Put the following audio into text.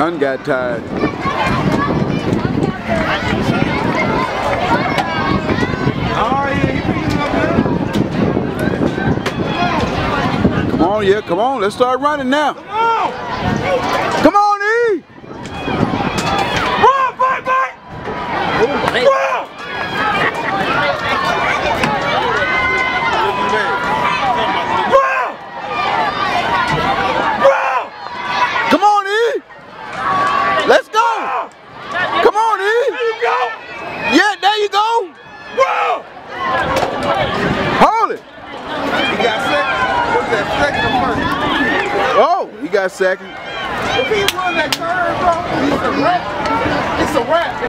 Son got tired. Come on, yeah, come on. Let's start running now. Come on! Come on, got second. If he won that third, bro,